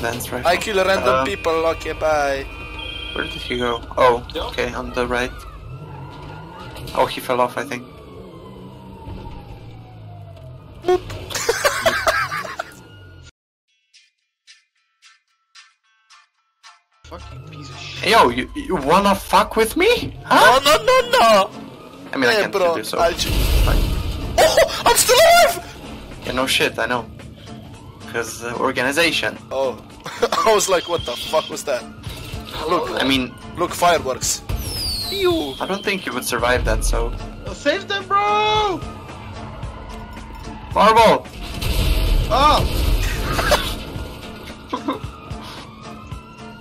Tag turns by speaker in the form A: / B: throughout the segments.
A: advanced rifle.
B: I kill random
A: Uh,
B: people. Okay, bye.
A: Where did he go? Oh, okay, on the right. Oh, he fell off, I think.
C: Fucking piece of shit.
A: Yo, you, you wanna fuck with me?
B: No,
A: Huh?
B: no, no, no.
A: I mean, I can't
B: bro.
A: do so.
B: I ju-
A: Fine.
B: Oh, I'm still alive.
A: Yeah, no shit, I know. Because uh, organization.
B: Oh, I was like, what the fuck was that? Look,
A: I mean,
B: look, fireworks. Pew.
A: I don't think you would survive that, so.
C: Save them, bro!
A: Marvel!
C: Oh!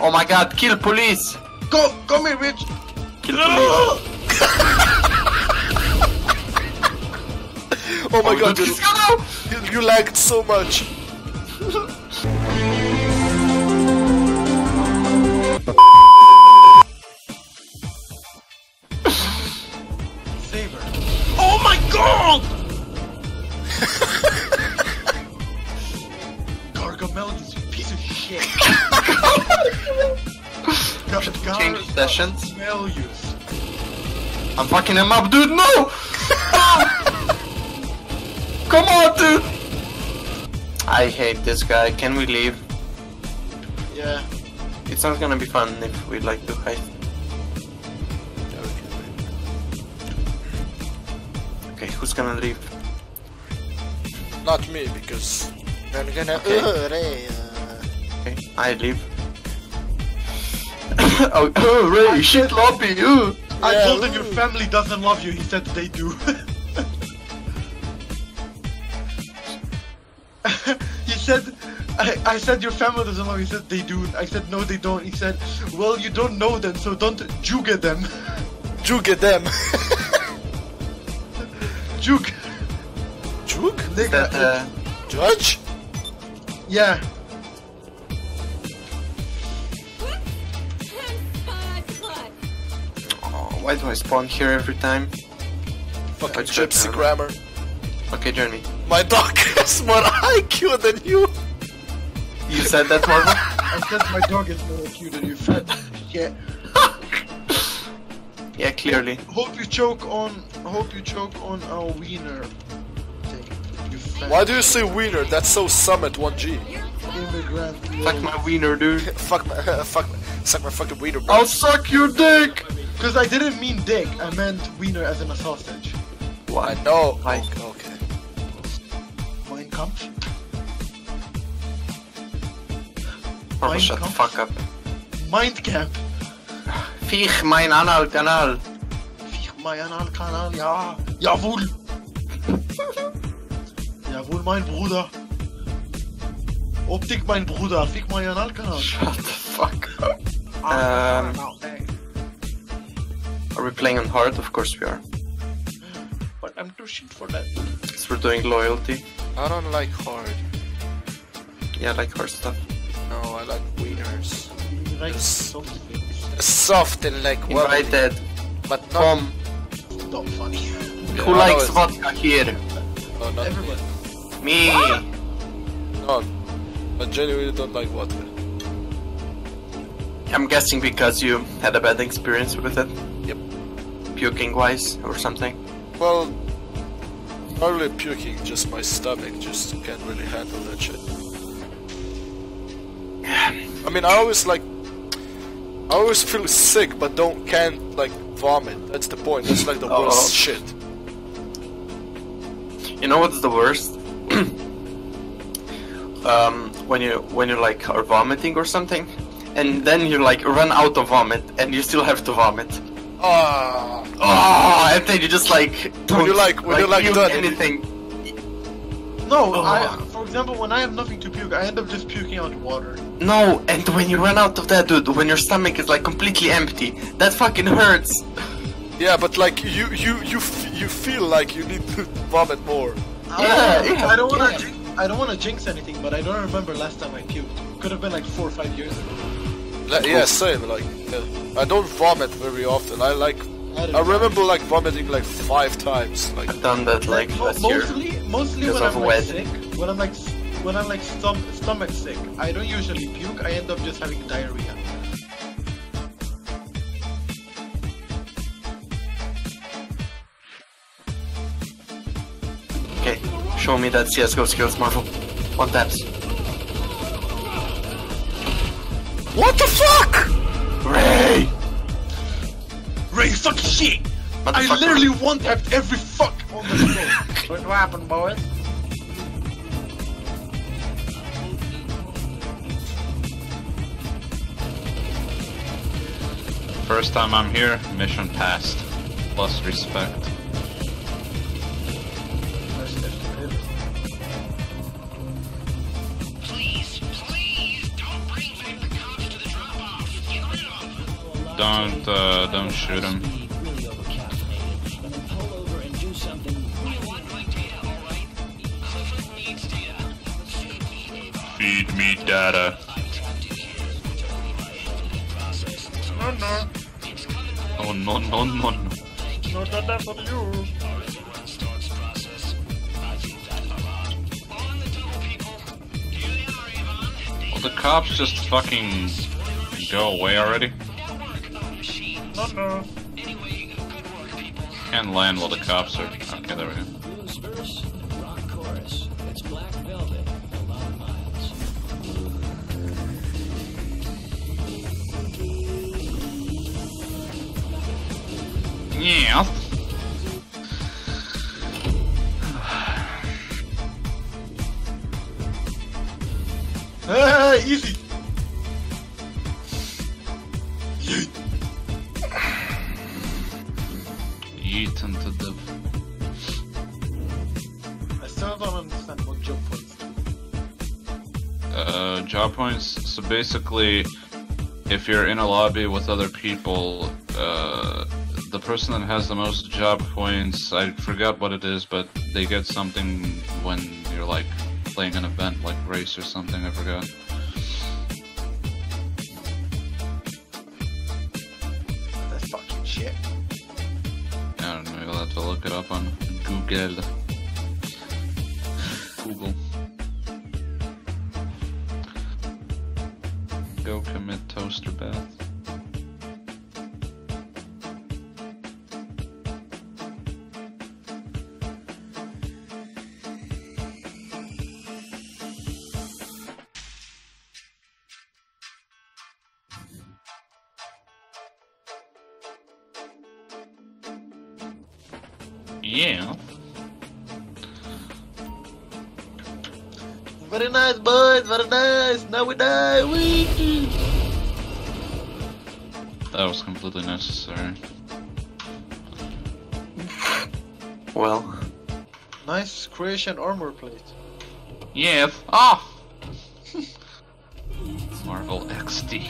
A: Oh my god, kill police!
C: Go! Come here, bitch!
A: Kill police!
B: Oh my oh,
A: god,
B: you,
A: he's gonna-
B: you, you lagged so much.
C: Save her. Oh my god! Gargamel, you piece of shit. Gar-
A: Change sessions.
C: Gargamelius.
A: I'm fucking him up, dude! No! Come on, dude! I hate this guy, can we leave?
C: Yeah.
A: It's not gonna be fun if we like to hide. Okay, who's gonna leave?
B: Not me, because I'm gonna.
A: Okay.
B: Uh, Ray, uh,
A: Okay, I leave. oh, oh, Ray, shit lobby, ooh!
C: I
B: Yeah,
C: told him your family doesn't love you. He said they do. I, I said your family doesn't love you. He said they do. I said no, they don't. He said, well, you don't know them, so don't juke them.
B: juke at them.
C: juke.
B: juke?
C: Nigga.
A: That, uh,
B: Judge?
C: Yeah.
A: oh, why do I spawn here every time?
B: Fucking
A: That's
B: gypsy
A: man.
B: grammar.
A: Okay, Journey.
B: My dog has more IQ than you.
A: You said that, Marvel?
C: I said my dog is more cute than you, fat shit.
A: yeah, clearly.
C: Hope you choke on. Hope you choke on our wiener. Thing. You fat
B: Why do you say wiener? That's so Summit1G.
C: immigrant.
A: Fuck my wiener, dude.
B: fuck my, fuck my, suck my fucking wiener, bro.
A: I'll suck your dick!
C: Because I didn't mean dick. I meant wiener as in a sausage.
B: I know.
A: Why?
B: Okay, okay.
C: Mein Kampf.
A: Marvel,
C: Mein
A: shut the
C: Kampf.
A: fuck up.
C: Mind Camp.
A: Viech mein Anal-Kanal.
C: Fick mein Analkanal, ja. Jawohl. Jawohl, mein Bruder. Optic, mein Bruder. Fick mein Analkanal.
A: Shut the fuck up. Um, are we playing on hard? Of course we are.
C: But I'm too shit for that.
A: Because we're doing loyalty.
B: I don't like hard.
A: Yeah, I like hard stuff.
B: No, I like wieners.
C: Like,
B: Soft and like well,
A: Invited.
B: but not.
A: Tom,
C: not funny.
A: who
B: I
A: likes
B: it's-
A: vodka here?
B: No, not
C: Everybody.
A: Me.
B: No, I genuinely don't like vodka.
A: I'm guessing because you had a bad experience with it.
B: Yep.
A: Puking wise or something.
B: Well, not really puking, just my stomach just can't really handle that shit. I mean, I always like, I always feel sick, but don't can't like vomit. That's the point. That's like the
A: Oh.
B: worst shit.
A: You know what's the worst? um, when you when you like are vomiting or something, and then you like run out of vomit, and you still have to vomit.
B: Ah,
A: Oh, and then you just like don't
B: you like- when you like
A: puke
B: done-
A: anything.
C: No,
A: Oh.
C: I, for example, when I have nothing to puke, I end up just puking out water.
A: No, and when you run out of that, dude, when your stomach is like completely empty, that fucking hurts.
B: yeah, but like you you you f- you feel like you need to vomit more.
A: Yeah,
C: I,
A: yeah,
C: I don't wanna
A: yeah.
C: jinx, I don't wanna jinx anything, but I don't remember last time I puked. Could have been like four or five years ago.
B: Like, yeah, same. Like uh, I don't vomit very often. I like
C: I,
B: I remember like vomiting like five times. Like
A: I've done that like
C: Mo-
A: last year.
C: mostly, mostly when I'm like
A: wet.
C: sick, when I'm like when I'm like stom- stomach sick, I don't usually puke. I end up just having diarrhea.
A: Okay, show me that CSGO skills, Marvel. One taps.
B: What the fuck?
A: Ray!
C: Ray, suck shit! I
A: Motherfucker.
C: literally one tapped every fuck on the floor. what happened, boys?
D: First time I'm here, mission passed. Plus respect.
E: Please, please, don't bring back the cops to the drop-off. Get rid of them.
D: Don't, uh, don't shoot him.
F: really overcalculated. And then pull over and do something.
E: I want my data, all right? Clifford needs data. Feed me, Ava.
D: Feed me data.
E: I've trapped you here. Totally by hand process.
C: No, no.
E: It's coming
D: Oh no no no no.
C: Not that for you.
E: Everyone starts process. I think that a lot. On the double, people. Here they are, Avon.
D: Will the cops just fucking go away already?
E: Network.
C: No, no.
E: Anyway, good work, people.
D: Can't land while the cops are. Okay, there we go. Yeah.
C: Hey, easy.
D: Yeet into the.
C: I still don't understand what jump points do.
D: Uh, job points. So basically, if you're in a lobby with other people, uh, person that has the most job points, I forgot what it is, but they get something when you're like playing an event like race or something. I forgot.
C: That's fucking shit.
D: I don't know. You'll have to look it up on. Google. Yeah.
C: Very nice, boys. Very nice. Now we die. Wee.
D: That was completely necessary.
A: Well,
C: Nice Croatian armor plate.
D: Yeah. Ah! Marvel XD.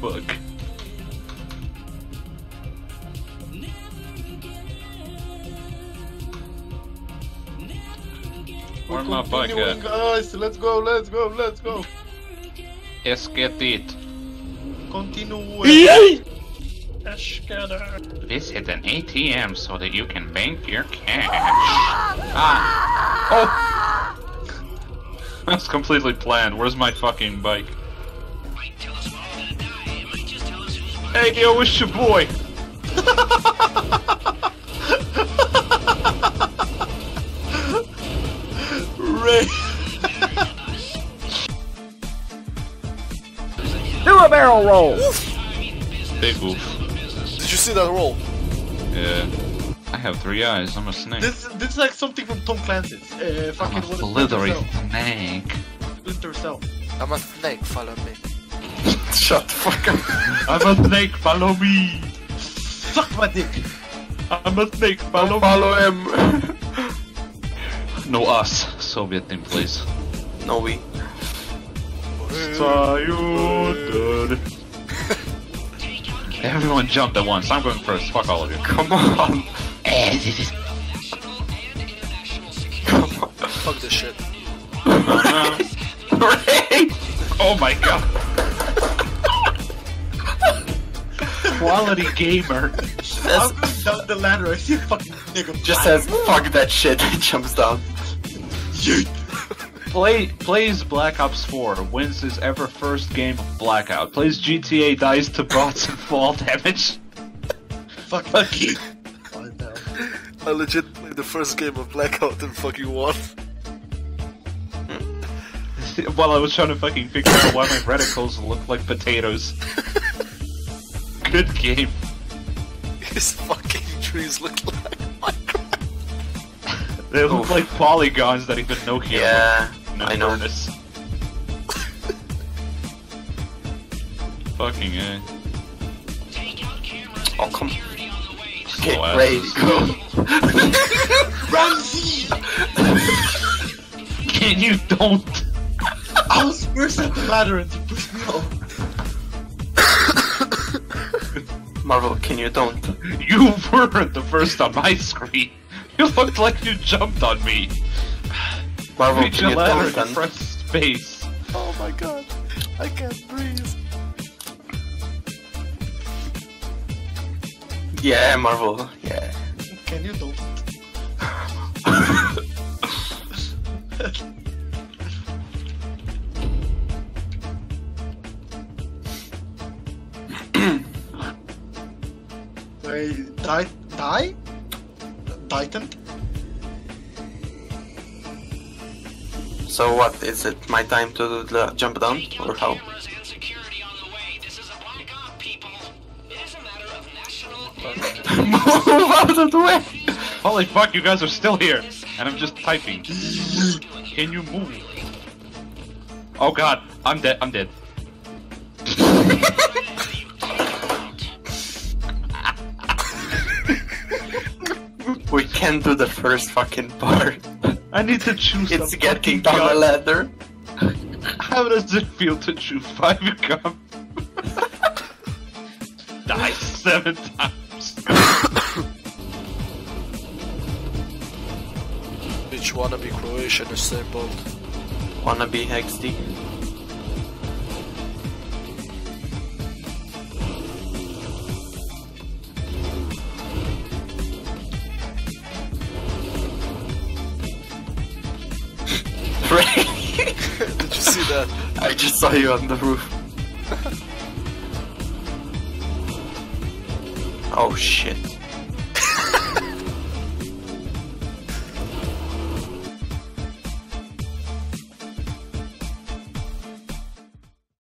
D: Bug. Where my bike
C: Continuing,
D: at?
C: guys. Let's go. Let's go. Let's go.
D: Yes, get it.
C: Continue.
D: Visit an ATM so that you can bank your cash. Ah! Oh! That's completely planned. Where's my fucking bike?
E: Might tell us we're all gonna die. It might just tell us who's behind
D: Hey, yo, it's your boy.
G: barrel roll.
D: Big oof.
B: Did you see that roll?
D: Yeah. I have three eyes. I'm a snake.
C: This this is like something from Tom Clancy's. Uh,
D: I'm
C: fucking
D: a slithery snake.
C: Splinter Cell.
B: I'm a snake, follow me.
A: shut the fuck up.
D: I'm a snake. Follow me.
C: Suck my dick.
D: I'm a snake.
A: Don't follow him.
D: No us. Soviet team, please.
A: no, we.
D: Sayonara. Everyone jumped at once. I'm going first. Fuck all of you.
A: Come on.
E: national and international security.
B: Fuck this shit.
D: Oh my god.
G: Quality gamer.
C: I'm going down the ladder. I see a fucking nigga.
A: Just says fuck that shit. He jumps down.
C: Yeet.
D: Play plays Black Ops 4, wins his ever first game of Blackout. Plays GTA, dies to bots and fall damage.
C: Fuck
D: Fucking
C: What the?
B: I legit played the first game of Blackout and fucking won.
D: while I was trying to fucking figure out why my reticles look like potatoes. Good game.
B: His fucking trees look like Minecraft.
D: They look
A: Oof.
D: like polygons that even Nokia
A: Yeah,
D: looked in
A: I know.
D: furnace. Fucking eh.
E: Take out cameras
A: Oh, come-
E: security on the way. Just
A: Get
D: Oh,
A: ready, go.
C: Ramsy!
D: Can you don't?
C: I was first at the ladder and you pushed me off.
A: Marvel, can you don't?
D: You weren't the first on my screen. You looked like you jumped on me.
A: Marvel,
D: Reach
A: can
D: your
A: you
D: ladder
A: don't
D: and space.
B: Oh my god. I can't breathe.
A: Yeah, Marvel, yeah.
C: Can you don't? Wait, die? Die? Titan?
A: So what, is it my time to do the jump down, or
E: out
A: how?
E: cameras and security on the way. This is a black op, people. It is a matter of national
A: Move out of the way!
D: Holy fuck, you guys are still here, and I'm just typing. Can you move? Oh god, I'm dead. I'm dead.
A: We can do the first fucking part.
D: I need to choose.
A: It's getting
D: fucking
A: down the
D: gun.
A: ladder.
D: How does it feel to chew five gum? Die seven times.
B: Which wanna be Croatian is simple.
A: Wanna be
B: That?
A: I just saw you on the roof. Oh shit.